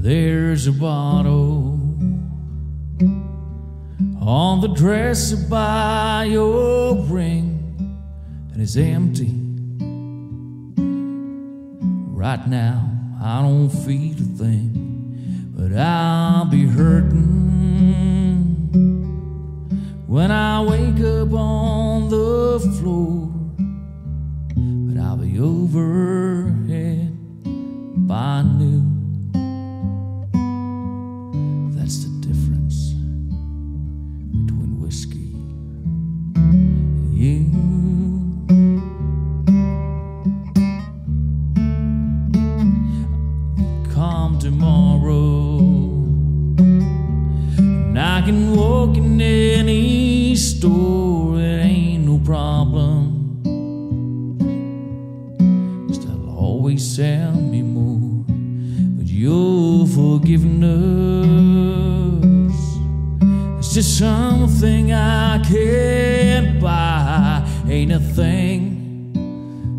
There's a bottle on the dresser by your ring, and it's empty. Right now, I don't feel a thing, but I'll be hurting when I wake up on the floor. But I'll be overhead Come tomorrow, and I can walk in any store, it ain't no problem. Cause they'll always sell me more, but your forgiveness it's just something I can't. Ain't a thing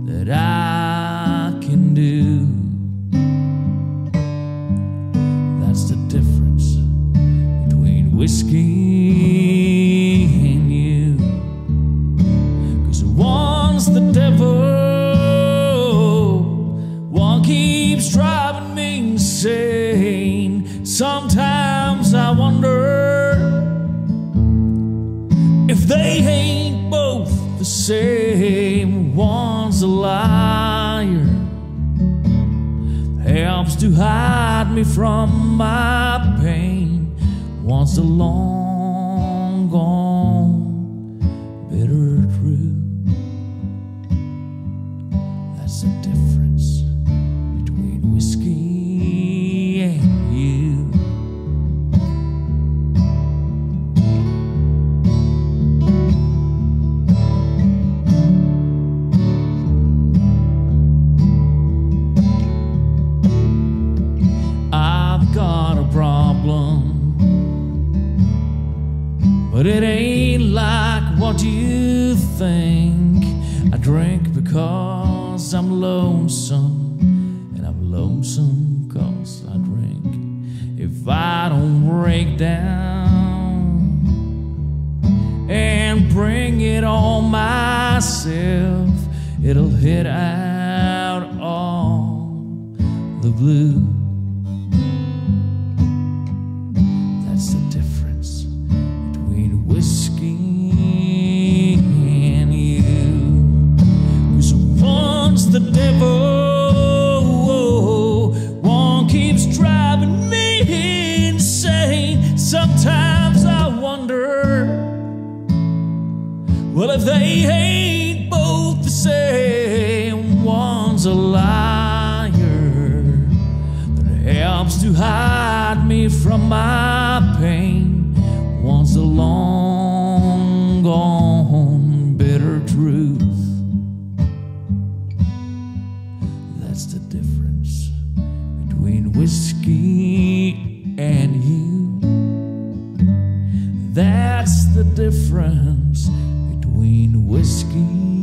that I can do. That's the difference between whiskey and you. Cause one's the devil, one keeps driving me insane. Sometimes I wonder if they ain't the same. One's a liar, helps to hide me from my pain. One's the long gone bitter truth. That's the difference but it ain't like what you think. I drink because I'm lonesome, and I'm lonesome cause I drink. If I don't break down and bring it on myself, it'll hit out all the blue. Devil, one keeps driving me insane. Sometimes I wonder, well, if they ain't both the same, one's a liar that helps to hide me from my pain. One's the long That's the difference between whiskey and you. That's the difference between whiskey